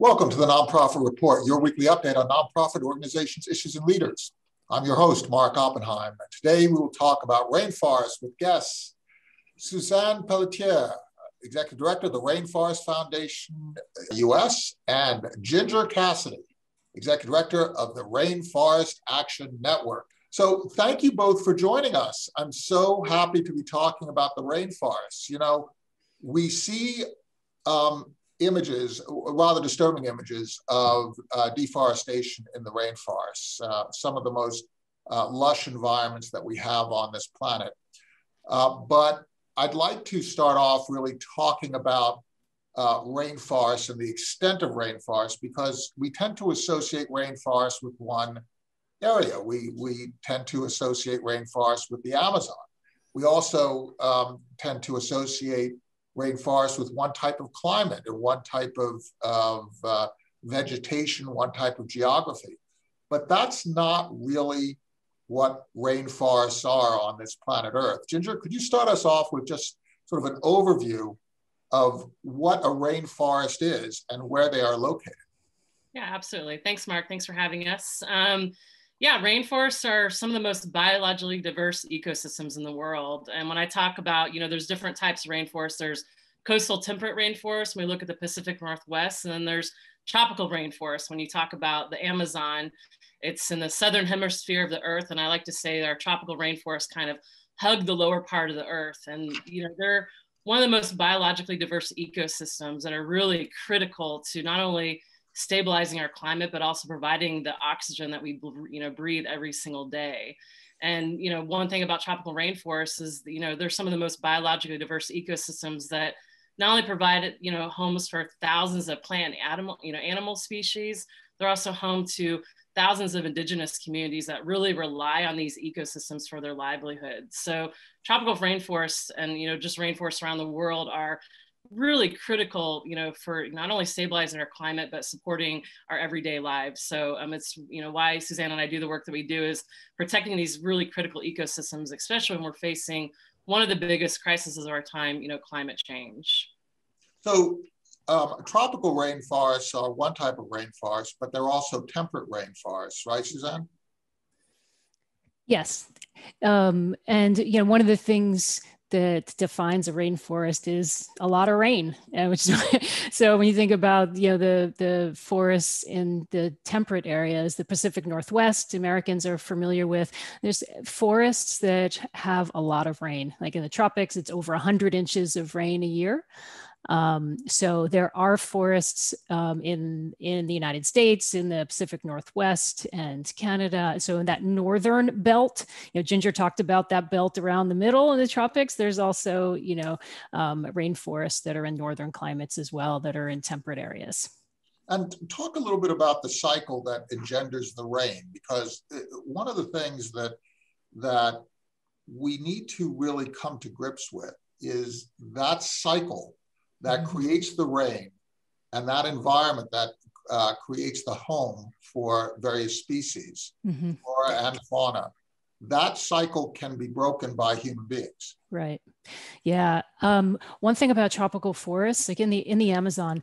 Welcome to the Nonprofit Report, your weekly update on nonprofit organizations, issues, and leaders. I'm your host, Mark Oppenheim. And today we will talk about rainforests with guests Suzanne Pelletier, Executive Director of the Rainforest Foundation US, and Ginger Cassady, Executive Director of the Rainforest Action Network. So, thank you both for joining us. I'm so happy to be talking about the rainforests. You know, we see um, images, rather disturbing images of uh, deforestation in the rainforests, uh, some of the most uh, lush environments that we have on this planet. Uh, but I'd like to start off really talking about uh, rainforests and the extent of rainforests because we tend to associate rainforests with one area. We, we tend to associate rainforests with the Amazon. We also um, tend to associate rainforest with one type of climate and one type of, of uh, vegetation, one type of geography. But that's not really what rainforests are on this planet Earth. Ginger, could you start us off with just sort of an overview of what a rainforest is and where they are located? Yeah, absolutely. Thanks, Mark. Thanks for having us. Um, yeah, rainforests are some of the most biologically diverse ecosystems in the world. And when I talk about, you know, there's different types of rainforests. There's coastal temperate rainforests when we look at the Pacific Northwest, and then there's tropical rainforests when you talk about the Amazon. It's in the southern hemisphere of the earth, and I like to say our tropical rainforests kind of hug the lower part of the earth. And you know, they're one of the most biologically diverse ecosystems that are really critical to not only stabilizing our climate, but also providing the oxygen that we you know breathe every single day. And you know, one thing about tropical rainforests is you know they're some of the most biologically diverse ecosystems that not only provide you know homes for thousands of plant animal you know animal species, they're also home to thousands of indigenous communities that really rely on these ecosystems for their livelihood. So tropical rainforests and you know just rainforests around the world are really critical, you know, for not only stabilizing our climate, but supporting our everyday lives. So um, it's, you know, why Suzanne and I do the work that we do is protecting these really critical ecosystems, especially when we're facing one of the biggest crises of our time, you know, climate change. So um, tropical rainforests are one type of rainforest, but they're also temperate rainforests, right, Suzanne? Yes. Um, and, you know, one of the things that defines a rainforest is a lot of rain. Uh, which so when you think about you know the the forests in the temperate areas, the Pacific Northwest, Americans are familiar with. There's forests that have a lot of rain. Like in the tropics, it's over 100 inches of rain a year. Um, so there are forests um, in in the United States, in the Pacific Northwest and Canada. So in that northern belt, you know, Ginger talked about that belt around the middle in the tropics. There's also you know um, rainforests that are in northern climates as well that are in temperate areas. And talk a little bit about the cycle that engenders the rain, because uh, one of the things that that we need to really come to grips with is that cycle that mm-hmm. creates the rain and that environment that uh, creates the home for various species, mm-hmm. flora and fauna. That cycle can be broken by human beings. Right. Yeah. Um, one thing about tropical forests, like in the in the Amazon,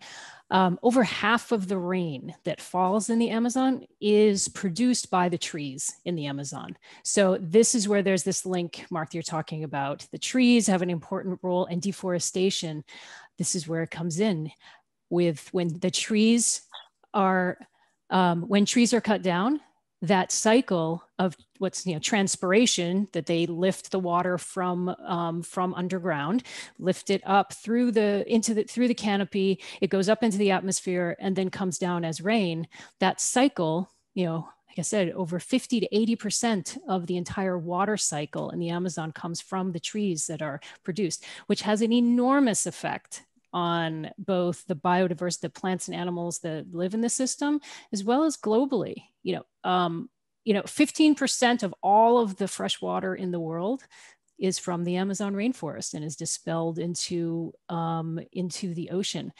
um, over half of the rain that falls in the Amazon is produced by the trees in the Amazon. So this is where there's this link, Mark, you're talking about. The trees have an important role in deforestation this is where it comes in with when the trees are um, when trees are cut down that cycle of what's you know transpiration that they lift the water from um, from underground lift it up through the into the through the canopy it goes up into the atmosphere and then comes down as rain that cycle you know like I said, over 50 to 80% of the entire water cycle in the Amazon comes from the trees that are produced, which has an enormous effect on both the biodiversity, the plants and animals that live in the system, as well as globally. You know, um, you know, 15% of all of the fresh water in the world is from the Amazon rainforest and is dispelled into um, into the ocean.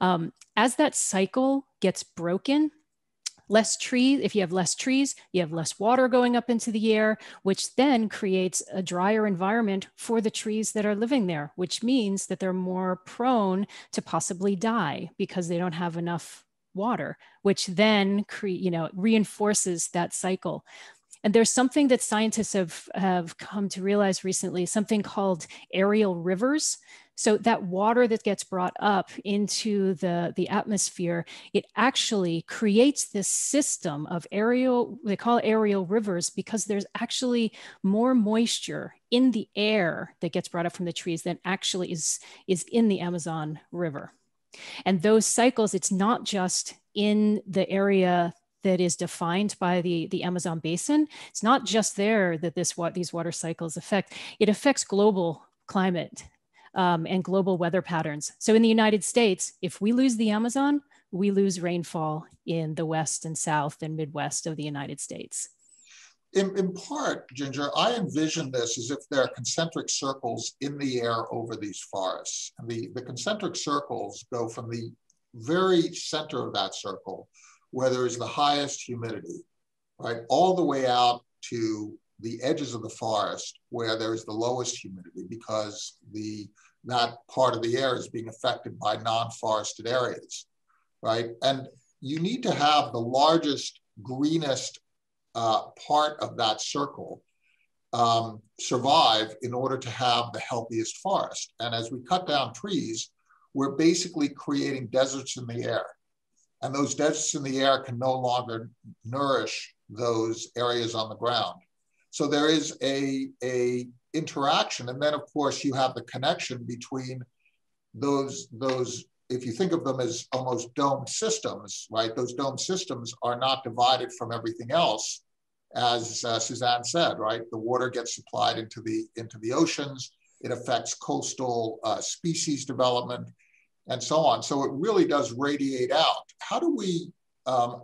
Um, as that cycle gets broken, less trees, if you have less trees, you have less water going up into the air, which then creates a drier environment for the trees that are living there, which means that they're more prone to possibly die because they don't have enough water, which then cre- you know reinforces that cycle. And there's something that scientists have, have come to realize recently, something called aerial rivers. So that water that gets brought up into the, the atmosphere, it actually creates this system of aerial, they call aerial rivers because there's actually more moisture in the air that gets brought up from the trees than actually is, is in the Amazon River. And those cycles, it's not just in the area that is defined by the, the Amazon basin. It's not just there that this what these water cycles affect. It affects global climate um, and global weather patterns. So in the United States, if we lose the Amazon, we lose rainfall in the west and south and midwest of the United States. In, in part, Ginger, I envision this as if there are concentric circles in the air over these forests. And the, the concentric circles go from the very center of that circle where there is the highest humidity, right, all the way out to the edges of the forest where there is the lowest humidity because the that part of the air is being affected by non-forested areas, right? And you need to have the largest, greenest uh, part of that circle um, survive in order to have the healthiest forest. And as we cut down trees, we're basically creating deserts in the air and those deserts in the air can no longer nourish those areas on the ground. So there is a, a interaction. And then of course you have the connection between those, those, if you think of them as almost domed systems, right? Those domed systems are not divided from everything else. As uh, Suzanne said, right? The water gets supplied into the, into the oceans. It affects coastal uh, species development and so on. So it really does radiate out. How do we um,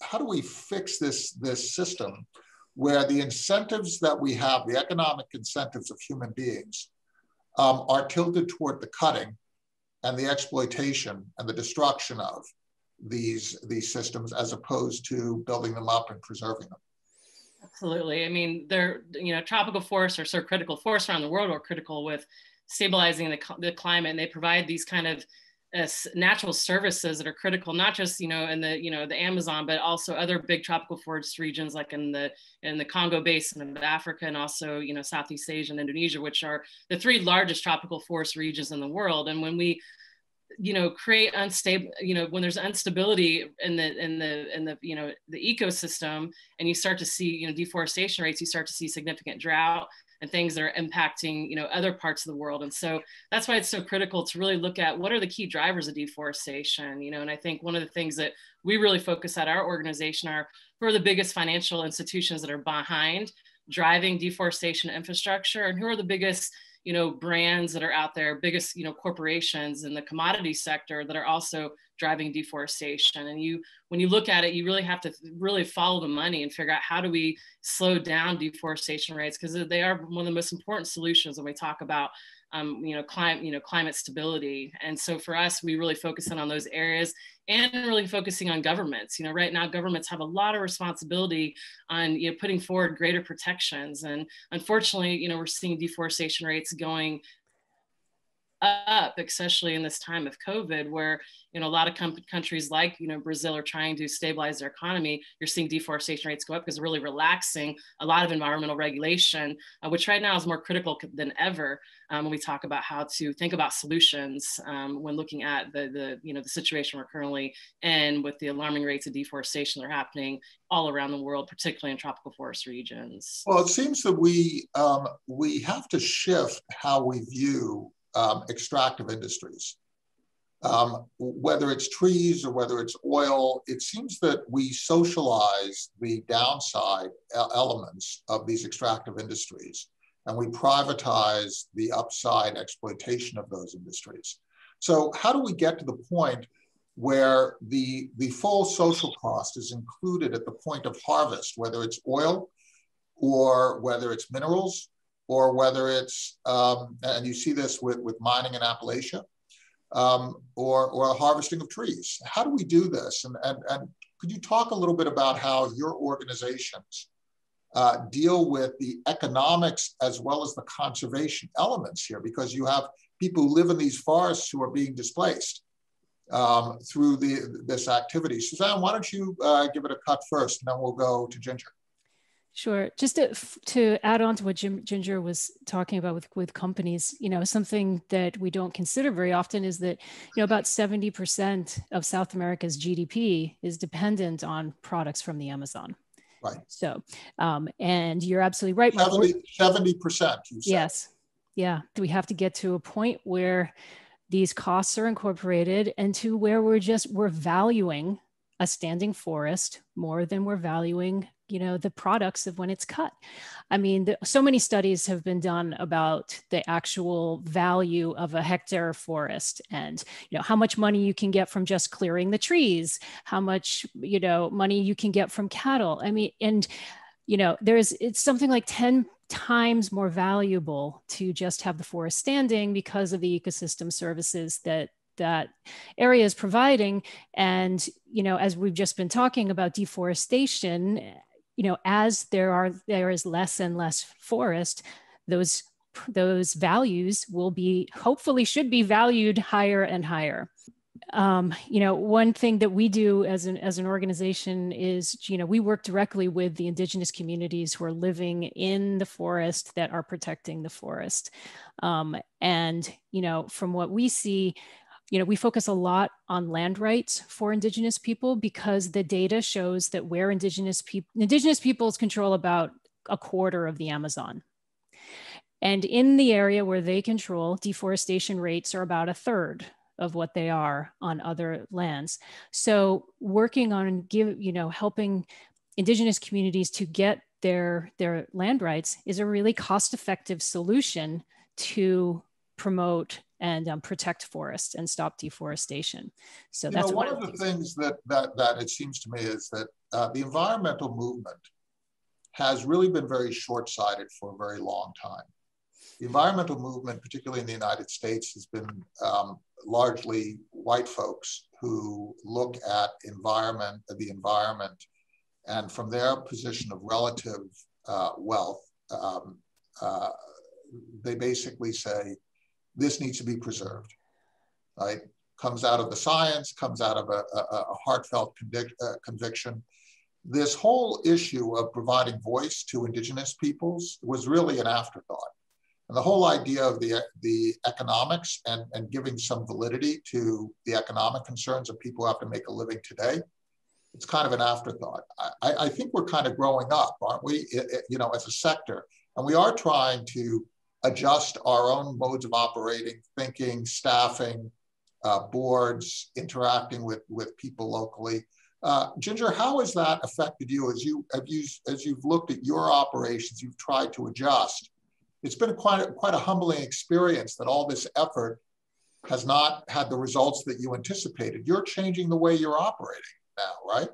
how do we fix this this system where the incentives that we have, the economic incentives of human beings, um, are tilted toward the cutting and the exploitation and the destruction of these these systems as opposed to building them up and preserving them? Absolutely. I mean, they're you know tropical forests are so critical. Forests around the world are critical with stabilizing the, the climate and they provide these kind of uh, natural services that are critical not just you know in the you know the amazon but also other big tropical forest regions like in the in the congo basin of africa and also you know southeast asia and indonesia which are the three largest tropical forest regions in the world. And when we you know create unstable you know when there's instability in the in the in the you know the ecosystem and you start to see you know deforestation rates you start to see significant drought and things that are impacting you know other parts of the world. And so that's why it's so critical to really look at what are the key drivers of deforestation you know and i think one of the things that we really focus at our organization are who are the biggest financial institutions that are behind driving deforestation infrastructure? And who are the biggest you know brands that are out there biggest you know corporations in the commodity sector that are also driving deforestation. And you when you look at it you really have to really follow the money and figure out how do we slow down deforestation rates because they are one of the most important solutions when we talk about um, you know climate you know climate stability. And so for us we really focus in on those areas and really focusing on governments. You know right now governments have a lot of responsibility on you know putting forward greater protections. And unfortunately you know we're seeing deforestation rates going up, especially in this time of COVID, where you know a lot of com- countries like you know Brazil are trying to stabilize their economy. You're seeing deforestation rates go up because really relaxing a lot of environmental regulation, uh, which right now is more critical than ever um, when we talk about how to think about solutions um, when looking at the the you know the situation we're currently in with the alarming rates of deforestation that are happening all around the world, particularly in tropical forest regions. Well, it seems that we um, we have to shift how we view um, extractive industries. Um, whether it's trees or whether it's oil, it seems that we socialize the downside elements of these extractive industries and we privatize the upside exploitation of those industries. So how do we get to the point where the, the full social cost is included at the point of harvest, whether it's oil or whether it's minerals or whether it's, um, and you see this with, with mining in Appalachia, um, or, or harvesting of trees. How do we do this? And, and, and could you talk a little bit about how your organizations uh, deal with the economics as well as the conservation elements here? Because you have people who live in these forests who are being displaced. um, through the this activity. Suzanne, why don't you uh, give it a cut first, and then we'll go to Ginger. Sure. Just to, to add on to what Jim, Ginger was talking about with, with companies, you know, something that we don't consider very often is that, you know, about 70% of South America's GDP is dependent on products from the Amazon. Right. So, um, and you're absolutely right. 70, percent Yes. Yeah. We have to get to a point where these costs are incorporated and to where we're just, we're valuing a standing forest more than we're valuing you know the products of when it's cut. I mean the, so many studies have been done about the actual value of a hectare forest and you know how much money you can get from just clearing the trees how much you know money you can get from cattle. I mean and you know there's it's something like 10 times more valuable to just have the forest standing because of the ecosystem services that that area is providing. And you know as we've just been talking about deforestation you know, as there are there is less and less forest, those those values will be hopefully should be valued higher and higher. Um, you know, one thing that we do as an as an organization is, you know, we work directly with the indigenous communities who are living in the forest that are protecting the forest. Um, and you know, from what we see, you know, we focus a lot on land rights for Indigenous people because the data shows that where Indigenous people, Indigenous peoples control about a quarter of the Amazon. And in the area where they control, deforestation rates are about a third of what they are on other lands. So working on give, you know, helping indigenous communities to get their their land rights is a really cost-effective solution to promote and um, protect forests and stop deforestation. So you that's know, one, one, of the things, things that, that, that it seems to me is that uh, the environmental movement has really been very short-sighted for a very long time. The environmental movement, particularly in the United States, has been um, largely white folks who look at environment, the environment, and from their position of relative uh, wealth, um, uh, they basically say, this needs to be preserved, right? Comes out of the science, comes out of a, a, a heartfelt convic- uh, conviction. This whole issue of providing voice to indigenous peoples was really an afterthought. And the whole idea of the, the economics and, and giving some validity to the economic concerns of people who have to make a living today, it's kind of an afterthought. I, I think we're kind of growing up, aren't we, it, it, you know, as a sector. And we are trying to adjust our own modes of operating, thinking, staffing, uh, boards, interacting with, with people locally. Uh, Ginger, how has that affected you as you have you as you've looked at your operations? You've tried to adjust. It's been quite a, quite a humbling experience that all this effort has not had the results that you anticipated. You're changing the way you're operating now, right?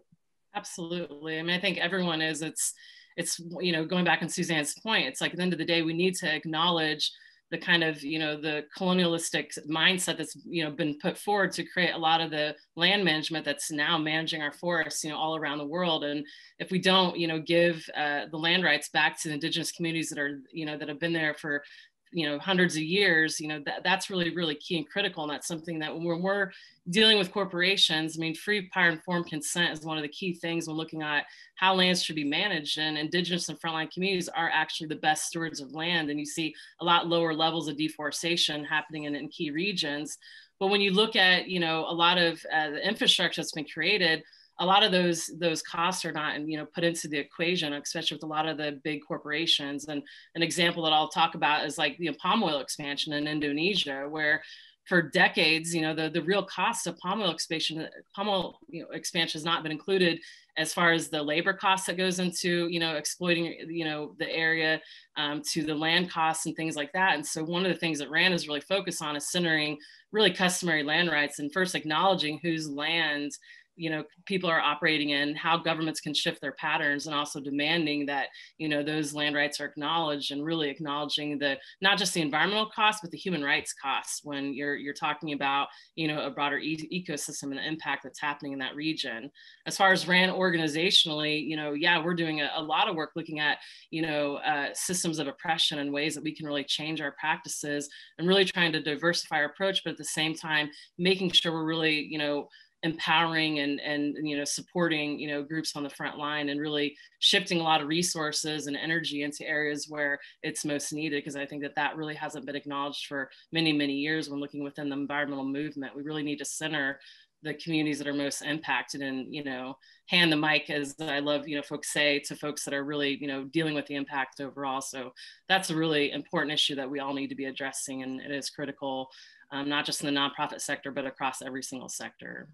Absolutely. I mean, I think everyone is. It's it's you know going back on suzanne's point it's like at the end of the day we need to acknowledge the kind of you know the colonialistic mindset that's you know been put forward to create a lot of the land management that's now managing our forests you know all around the world. And if we don't you know give uh, the land rights back to the indigenous communities that are you know that have been there for you know hundreds of years you know that, that's really really key and critical. And that's something that when we're dealing with corporations i mean free prior informed consent is one of the key things when looking at how lands should be managed. And indigenous and frontline communities are actually the best stewards of land. And you see a lot lower levels of deforestation happening in, in key regions. But when you look at you know a lot of uh, the infrastructure that's been created a lot of those those costs are not you know put into the equation especially with a lot of the big corporations. And an example that i'll talk about is like the palm oil expansion in indonesia where for decades you know the, the real cost of palm oil expansion palm oil you know, expansion has not been included as far as the labor costs that goes into you know exploiting you know the area um, to the land costs and things like that. And so one of the things that RAN is really focused on is centering really customary land rights and first acknowledging whose land you know people are operating in how governments can shift their patterns and also demanding that you know those land rights are acknowledged and really acknowledging the not just the environmental costs but the human rights costs when you're you're talking about you know a broader e- ecosystem and the impact that's happening in that region. As far as RAN organizationally you know yeah we're doing a, a lot of work looking at you know uh, systems of oppression and ways that we can really change our practices and really trying to diversify our approach but at the same time making sure we're really you know empowering and and you know supporting you know groups on the front line and really shifting a lot of resources and energy into areas where it's most needed because i think that that really hasn't been acknowledged for many many years when looking within the environmental movement. We really need to center the communities that are most impacted and you know hand the mic as i love you know folks say to folks that are really you know dealing with the impact overall. So that's a really important issue that we all need to be addressing and it is critical um, not just in the nonprofit sector but across every single sector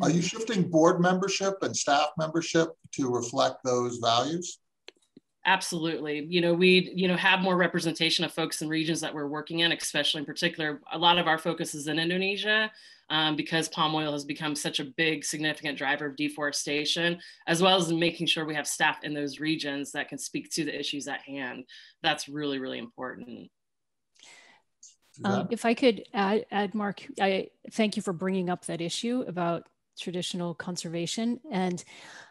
are you shifting board membership and staff membership to reflect those values? Absolutely. You know, we, you know, have more representation of folks in regions that we're working in, especially in particular. A lot of our focus is in Indonesia um, because palm oil has become such a big, significant driver of deforestation, as well as making sure we have staff in those regions that can speak to the issues at hand. That's really, really important. Um, if I could add, add, Mark, I thank you for bringing up that issue about traditional conservation. And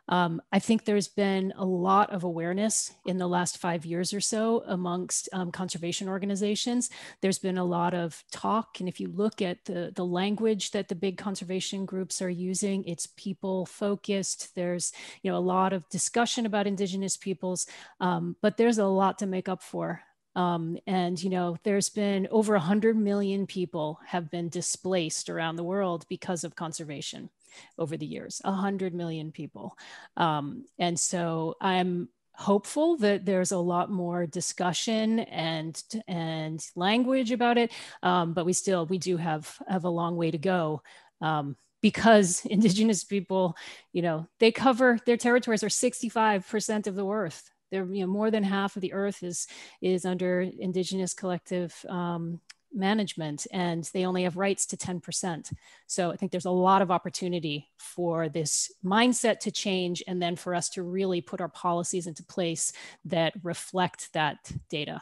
um, I think there's been a lot of awareness in the last five years or so amongst um, conservation organizations. There's been a lot of talk. And if you look at the, the language that the big conservation groups are using, it's people focused. There's you know, a lot of discussion about indigenous peoples, um, but there's a lot to make up for. Um, and you know, there's been over 100 million people have been displaced around the world because of conservation over the years 100 million people. Um, and so i'm hopeful that there's a lot more discussion and and language about it. Um, but we still we do have have a long way to go. Um, because indigenous people you know they cover their territories are 65% of the earth. They're you know more than half of the earth is is under indigenous collective um, management and they only have rights to 10%. So I think there's a lot of opportunity for this mindset to change and then for us to really put our policies into place that reflect that data.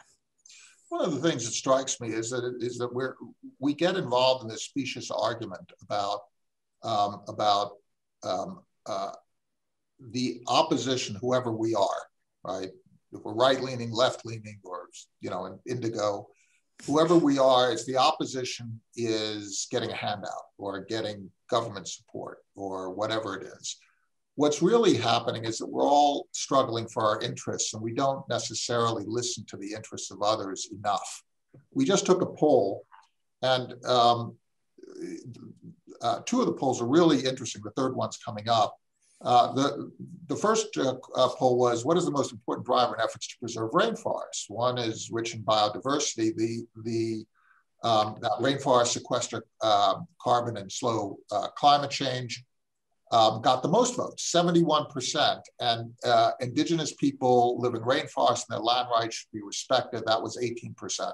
One of the things that strikes me is that it, is that we're we get involved in this specious argument about um, about um, uh, the opposition, whoever we are, right? If we're right leaning, left leaning, or you know, indigo, whoever we are, as the opposition is getting a handout or getting government support or whatever it is. What's really happening is that we're all struggling for our interests and we don't necessarily listen to the interests of others enough. We just took a poll and um, uh, two of the polls are really interesting. The third one's coming up. Uh, the, the first uh, uh, poll was, what is the most important driver in efforts to preserve rainforests? One is rich in biodiversity. The, the, um, rainforests sequester um, carbon and slow uh, climate change um, got the most votes, 71%. And uh, indigenous people live in rainforests and their land rights should be respected. That was 18%.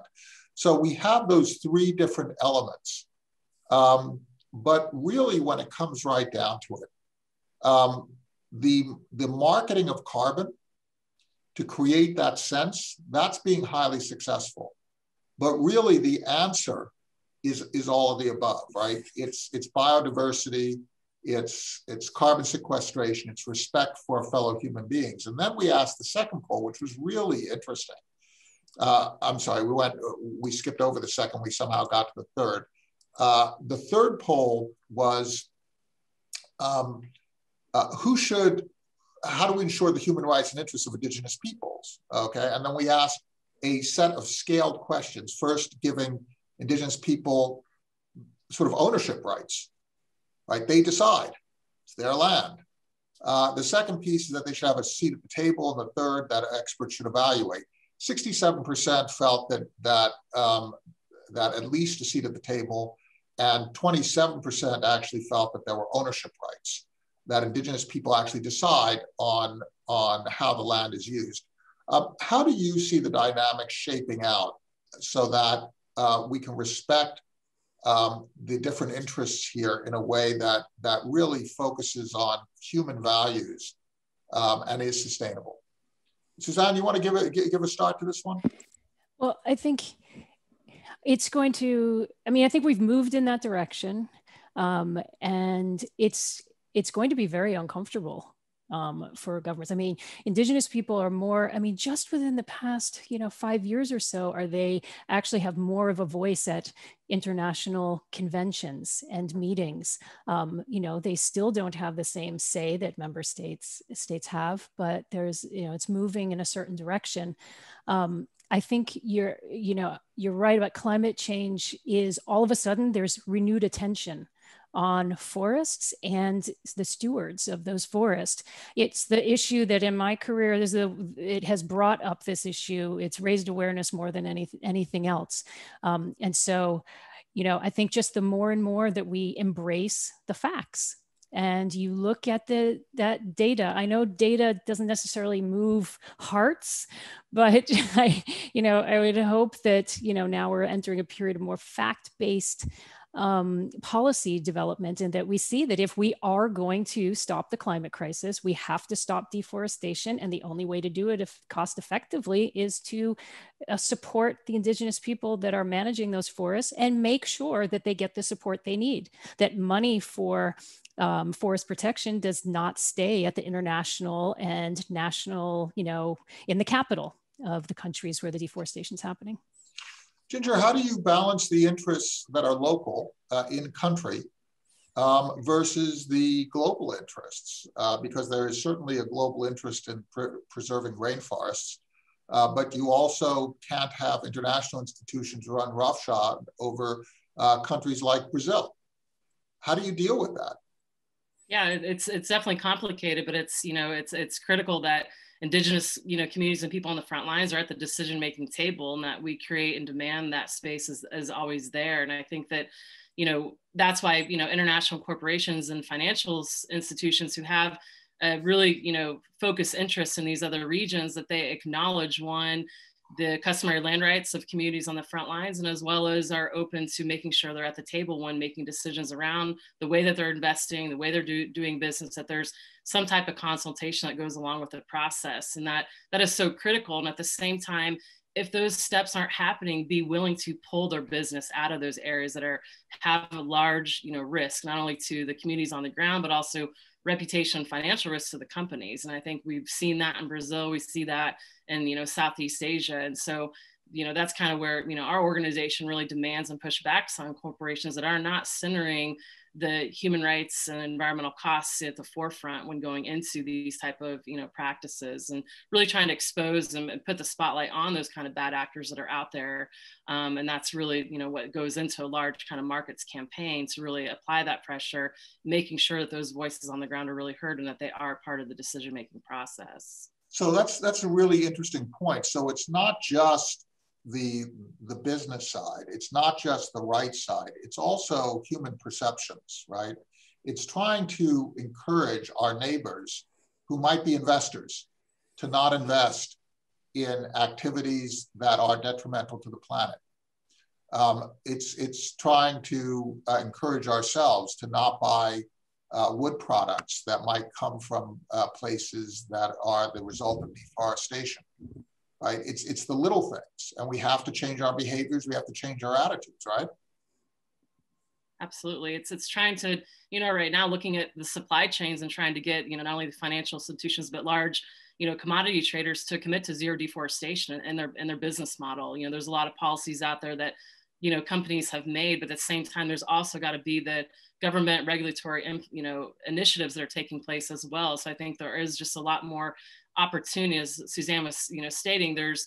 So we have those three different elements. Um, but really, when it comes right down to it, um, the, the marketing of carbon to create that sense, that's being highly successful. But really the answer is, is all of the above, right? It's, it's biodiversity, it's, it's carbon sequestration, it's respect for fellow human beings. And then we asked the second poll, which was really interesting. Uh, I'm sorry, we went, we skipped over the second, we somehow got to the third. Uh, the third poll was um, uh, who should, how do we ensure the human rights and interests of indigenous peoples? Okay, and then we asked a set of scaled questions, first giving indigenous people sort of ownership rights, right? They decide, it's their land. Uh, the second piece is that they should have a seat at the table, and the third, that experts should evaluate. 67% felt that, that, um, that at least a seat at the table, and 27% actually felt that there were ownership rights that indigenous people actually decide on, on how the land is used. Uh, how do you see the dynamics shaping out so that uh, we can respect um, the different interests here in a way that that really focuses on human values um, and is sustainable. Suzanne, you want to give a give a start to this one? Well, I think it's going to. I mean, I think we've moved in that direction, um, and it's it's going to be very uncomfortable um, for governments. I mean, indigenous people are more, I mean, just within the past, you know, five years or so, are they actually have more of a voice at international conventions and meetings. Um, you know, they still don't have the same say that member states states have, but there's, you know, it's moving in a certain direction. Um, I think you're, you know, you're right about climate change is all of a sudden there's renewed attention on forests and the stewards of those forests. It's the issue that in my career, it has brought up this issue. It's raised awareness more than any, anything else. Um, and so, you know, I think just the more and more that we embrace the facts and you look at the that data i know data doesn't necessarily move hearts but i you know i would hope that you know now we're entering a period of more fact-based um, policy development and that we see that if we are going to stop the climate crisis, we have to stop deforestation. And the only way to do it if cost effectively is to uh, support the indigenous people that are managing those forests and make sure that they get the support they need, that money for um, forest protection does not stay at the international and national, you know, in the capital of the countries where the deforestation is happening. Ginger, how do you balance the interests that are local uh, in country um, versus the global interests? Uh, because there is certainly a global interest in pre preserving rainforests, uh, but you also can't have international institutions run roughshod over uh, countries like Brazil. How do you deal with that? Yeah, it's it's definitely complicated, but it's you know it's it's critical that indigenous you know communities and people on the front lines are at the decision making table and that we create and demand that space is, is always there. And i think that you know that's why you know international corporations and financial institutions who have a really you know focus interests in these other regions that they acknowledge one the customary land rights of communities on the front lines and as well as are open to making sure they're at the table when making decisions around the way that they're investing the way they're do, doing business that there's some type of consultation that goes along with the process. And that that is so critical. And at the same time if those steps aren't happening be willing to pull their business out of those areas that are have a large you know risk not only to the communities on the ground but also reputation financial risks to the companies and i think we've seen that in brazil we see that in you know southeast asia and so you know that's kind of where you know our organization really demands and pushbacks on corporations that are not centering the human rights and environmental costs at the forefront when going into these type of you know practices and really trying to expose them and put the spotlight on those kind of bad actors that are out there. Um, and that's really you know what goes into a large kind of markets campaign to really apply that pressure making sure that those voices on the ground are really heard and that they are part of the decision making process. So that's that's a really interesting point. So it's not just the, the business side. It's not just the right side, it's also human perceptions, right? It's trying to encourage our neighbors who might be investors to not invest in activities that are detrimental to the planet. Um, it's, it's trying to uh, encourage ourselves to not buy uh, wood products that might come from uh, places that are the result of deforestation right? It's, it's the little things and we have to change our behaviors. We have to change our attitudes, right? Absolutely. It's, it's trying to, you know, right now looking at the supply chains and trying to get, you know, not only the financial institutions, but large, you know, commodity traders to commit to zero deforestation in their, in their business model. You know, there's a lot of policies out there that, you know, companies have made, but at the same time, there's also got to be the government regulatory, and you know, initiatives that are taking place as well. So I think there is just a lot more opportunity, as Suzanne was, you know, stating, there's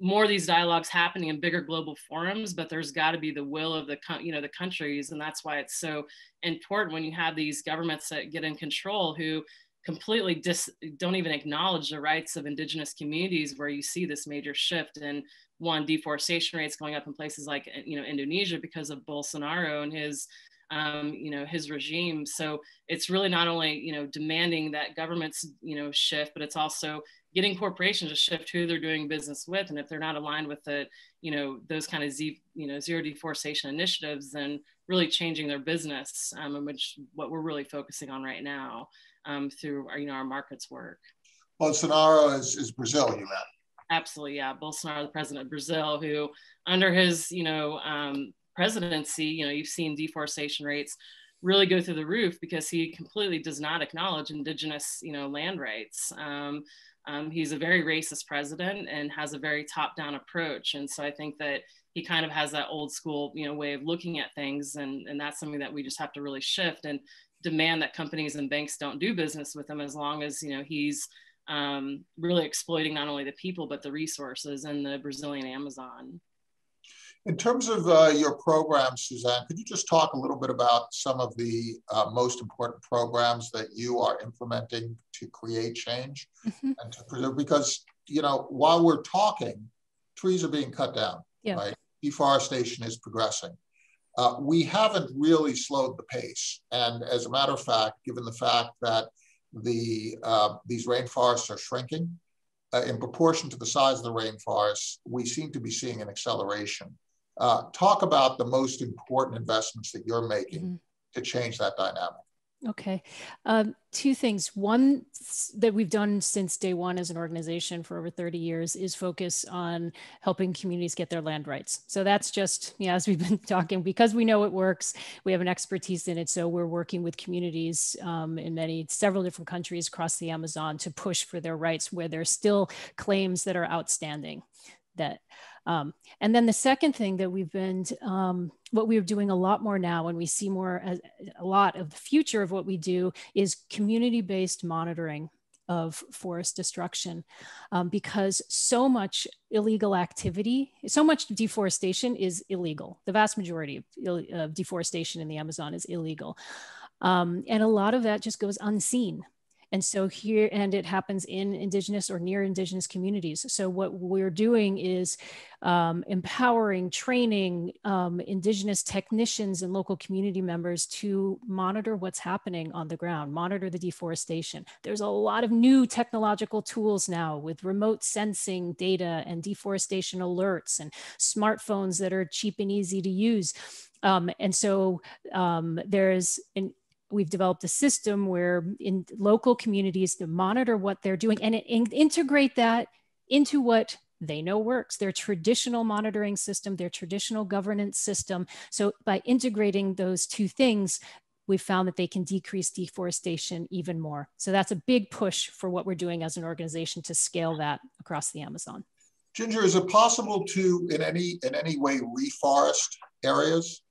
more of these dialogues happening in bigger global forums, but there's got to be the will of the, you know, the countries, and that's why it's so important when you have these governments that get in control who completely dis, don't even acknowledge the rights of indigenous communities, where you see this major shift in one deforestation rates going up in places like you know Indonesia because of Bolsonaro and his um, you know, his regime. So it's really not only, you know, demanding that governments, you know, shift, but it's also getting corporations to shift who they're doing business with. And if they're not aligned with the you know those kind of z you know zero deforestation initiatives then really changing their business um, and which what we're really focusing on right now um, through our you know our markets work. Bolsonaro is, is brazil you meant. Absolutely yeah. Bolsonaro the president of brazil who under his you know um, presidency you know you've seen deforestation rates really go through the roof because he completely does not acknowledge indigenous you know land rights. Um, um, he's a very racist president and has a very top-down approach, and so I think that he kind of has that old school, you know, way of looking at things, and and that's something that we just have to really shift and demand that companies and banks don't do business with him as long as you know he's um, really exploiting not only the people but the resources in the Brazilian Amazon. In terms of uh, your program, Suzanne, could you just talk a little bit about some of the uh, most important programs that you are implementing to create change mm-hmm. and to preserve? Because you know, while we're talking, trees are being cut down. Yeah. Right, deforestation is progressing. Uh, we haven't really slowed the pace, and as a matter of fact, given the fact that the uh, these rainforests are shrinking, uh, in proportion to the size of the rainforests, we seem to be seeing an acceleration. Uh, talk about the most important investments that you're making mm-hmm. to change that dynamic. Okay. Um, two things. One that we've done since day one as an organization for over 30 years is focus on helping communities get their land rights. So that's just, yeah, as we've been talking, because we know it works, we have an expertise in it. So we're working with communities um, in many, several different countries across the Amazon to push for their rights where there's still claims that are outstanding that um, and then the second thing that we've been, um, what we're doing a lot more now, and we see more, as, a lot of the future of what we do is community based monitoring of forest destruction um, because so much illegal activity, so much deforestation is illegal. The vast majority of, Ill- of deforestation in the Amazon is illegal. Um, and a lot of that just goes unseen and so here, and it happens in indigenous or near indigenous communities. So what we're doing is um, empowering, training um, indigenous technicians and local community members to monitor what's happening on the ground, monitor the deforestation. There's a lot of new technological tools now with remote sensing data and deforestation alerts and smartphones that are cheap and easy to use. Um, and so um, there's an we've developed a system where in local communities to monitor what they're doing and, and integrate that into what they know works. Their traditional monitoring system their traditional governance system. So by integrating those two things we've found that they can decrease deforestation even more. So that's a big push for what we're doing as an organization to scale that across the amazon. Ginger is it possible to in any in any way reforest areas?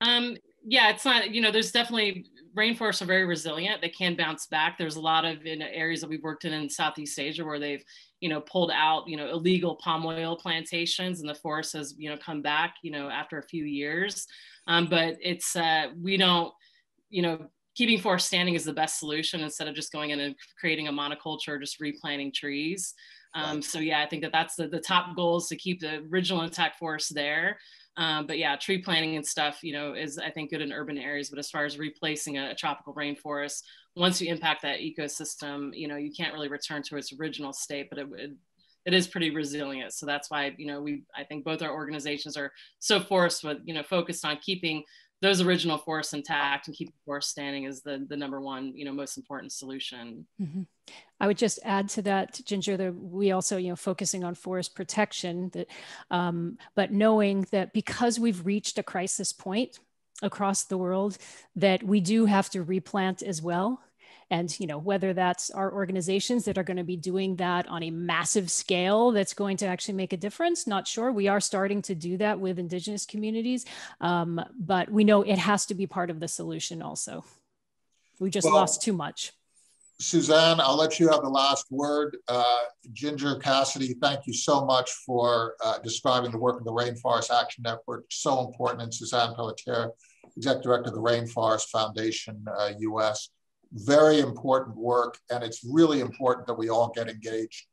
Um, yeah, it's not, you know, there's definitely rainforests are very resilient. They can bounce back. There's a lot of in areas that we've worked in in Southeast Asia where they've, you know, pulled out, you know, illegal palm oil plantations and the forest has, you know, come back, you know, after a few years. Um, but it's, uh, we don't, you know, keeping forest standing is the best solution instead of just going in and creating a monoculture, just replanting trees. Um, so yeah, I think that that's the, the top goal is to keep the original intact forest there. Um, but yeah, tree planting and stuff, you know, is I think good in urban areas. But as far as replacing a, a, tropical rainforest, once you impact that ecosystem, you know, you can't really return to its original state. But it, it, it is pretty resilient. So that's why you know we I think both our organizations are so forced with you know focused on keeping those original forests intact and keeping forests standing is the the number one you know most important solution mm-hmm. i would just add to that ginger that we also you know focusing on forest protection that um, but knowing that because we've reached a crisis point across the world that we do have to replant as well and you know whether that's our organizations that are going to be doing that on a massive scale that's going to actually make a difference not sure we are starting to do that with indigenous communities um, but we know it has to be part of the solution also we just well, lost too much Suzanne, I'll let you have the last word. Uh, Ginger Cassady, thank you so much for uh, describing the work of the Rainforest Action Network. So important. And Suzanne Pelletier, Executive Director of the Rainforest Foundation uh, US very important work, and it's really important that we all get engaged.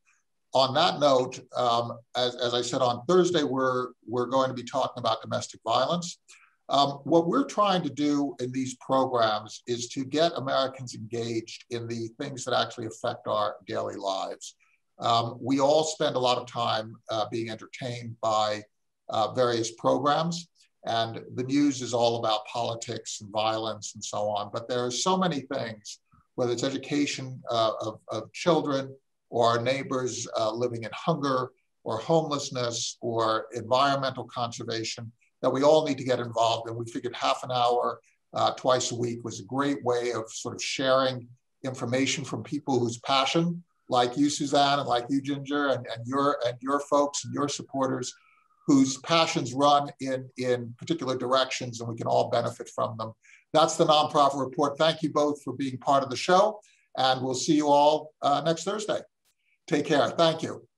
On that note, um, as, as, I said on Thursday, we're, we're going to be talking about domestic violence. Um, what we're trying to do in these programs is to get Americans engaged in the things that actually affect our daily lives. Um, we all spend a lot of time uh, being entertained by uh, various programs, and the news is all about politics and violence and so on. But there are so many things, whether it's education uh, of, of, children or our neighbors uh, living in hunger or homelessness or environmental conservation, that we all need to get involved. And we figured half an hour uh, twice a week was a great way of sort of sharing information from people whose passion, like you, Suzanne, and like you, Ginger, and, and your and your folks and your supporters, whose passions run in in particular directions, and we can all benefit from them. That's the nonprofit report. Thank you both for being part of the show, and we'll see you all uh, next Thursday. Take care. Thank you.